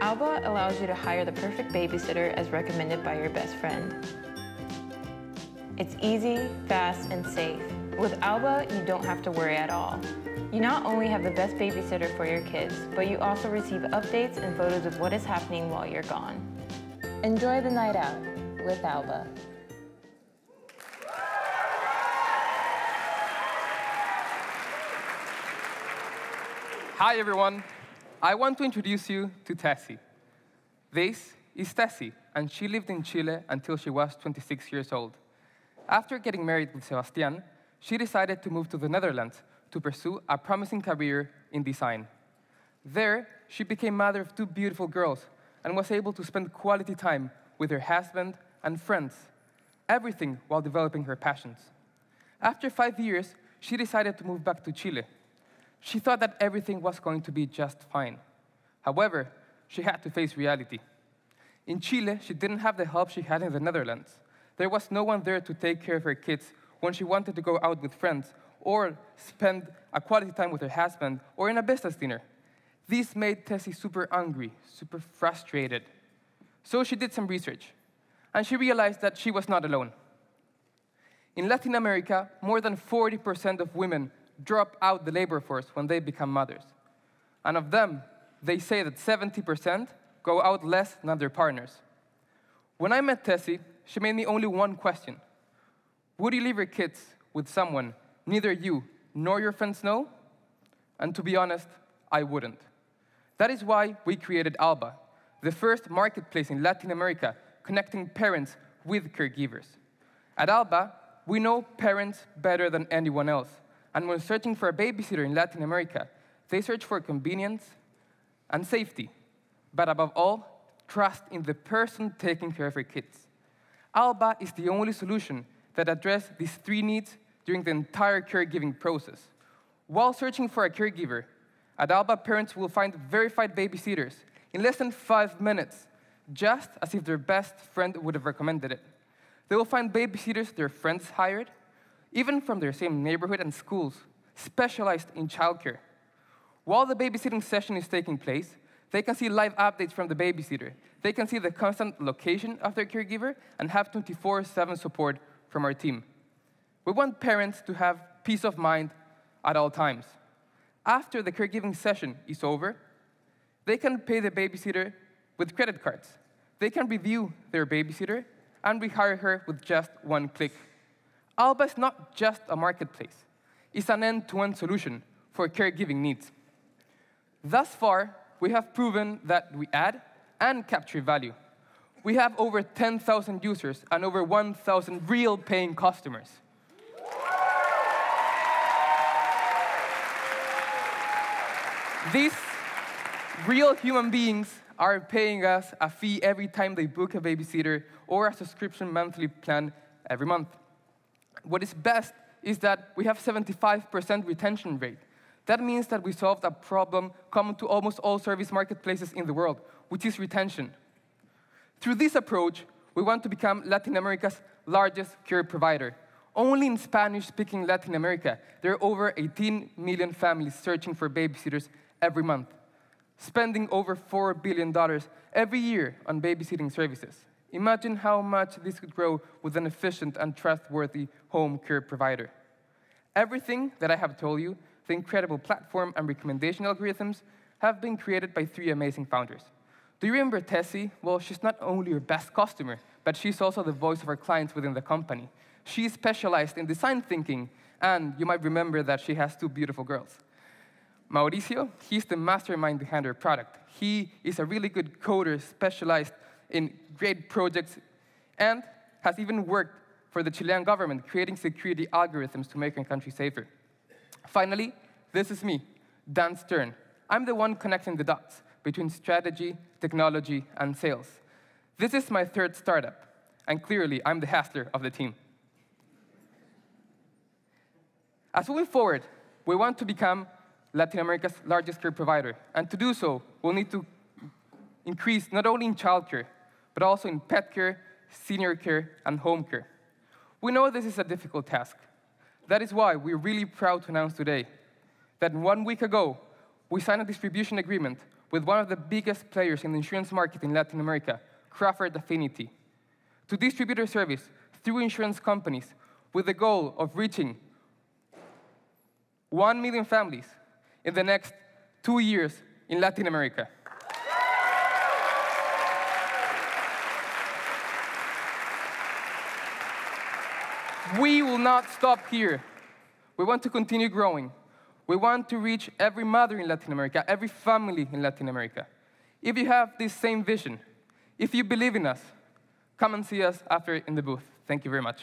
Alba allows you to hire the perfect babysitter as recommended by your best friend. It's easy, fast, and safe. With Alba, you don't have to worry at all. You not only have the best babysitter for your kids, but you also receive updates and photos of what is happening while you're gone. Enjoy the night out with Alba. Hi, everyone. I want to introduce you to Tessie. This is Tessie, and she lived in Chile until she was 26 years old. After getting married with Sebastian, she decided to move to the Netherlands to pursue a promising career in design. There, she became mother of two beautiful girls and was able to spend quality time with her husband and friends, everything while developing her passions. After five years, she decided to move back to Chile. She thought that everything was going to be just fine. However, she had to face reality. In Chile, she didn't have the help she had in the Netherlands. There was no one there to take care of her kids when she wanted to go out with friends or spend a quality time with her husband or in a business dinner. This made Tessie super angry, super frustrated. So she did some research, and she realized that she was not alone. In Latin America, more than 40% of women drop out the labor force when they become mothers. And of them, they say that 70% go out less than their partners. When I met Tessie, she made me only one question Would you leave your kids with someone neither you nor your friends know? And to be honest, I wouldn't. That is why we created Alba, the first marketplace in Latin America connecting parents with caregivers. At Alba, we know parents better than anyone else. And when searching for a babysitter in Latin America, they search for convenience and safety, but above all, trust in the person taking care of her kids. Alba is the only solution that address these three needs during the entire caregiving process. While searching for a caregiver, at Alba, parents will find verified babysitters in less than five minutes, just as if their best friend would have recommended it. They will find babysitters their friends hired, even from their same neighborhood and schools, specialized in childcare. While the babysitting session is taking place, they can see live updates from the babysitter. They can see the constant location of their caregiver and have 24 7 support from our team. We want parents to have peace of mind at all times. After the caregiving session is over, they can pay the babysitter with credit cards. They can review their babysitter and rehire her with just one click. Alba is not just a marketplace, it's an end to end solution for caregiving needs. Thus far, we have proven that we add and capture value. We have over 10,000 users and over 1,000 real paying customers. These real human beings are paying us a fee every time they book a babysitter or a subscription monthly plan every month. What is best is that we have 75% retention rate. That means that we solved a problem common to almost all service marketplaces in the world, which is retention. Through this approach, we want to become Latin America's largest care provider. Only in Spanish speaking Latin America, there are over 18 million families searching for babysitters every month, spending over $4 billion every year on babysitting services. Imagine how much this could grow with an efficient and trustworthy home care provider. Everything that I have told you, the incredible platform and recommendation algorithms, have been created by three amazing founders. Do you remember Tessie? Well, she's not only your best customer, but she's also the voice of our clients within the company. She's specialized in design thinking, and you might remember that she has two beautiful girls. Mauricio, he's the mastermind behind our product. He is a really good coder specialized in great projects and has even worked for the Chilean government creating security algorithms to make our country safer. Finally, this is me, Dan Stern. I'm the one connecting the dots between strategy, technology, and sales. This is my third startup, and clearly I'm the hustler of the team. As we move forward, we want to become Latin America's largest care provider. And to do so, we'll need to increase not only in childcare, but also in pet care, senior care, and home care. We know this is a difficult task. That is why we're really proud to announce today that one week ago, we signed a distribution agreement with one of the biggest players in the insurance market in Latin America, Crawford Affinity, to distribute our service through insurance companies with the goal of reaching 1 million families in the next two years in Latin America. We will not stop here. We want to continue growing. We want to reach every mother in Latin America, every family in Latin America. If you have this same vision, if you believe in us, come and see us after in the booth. Thank you very much.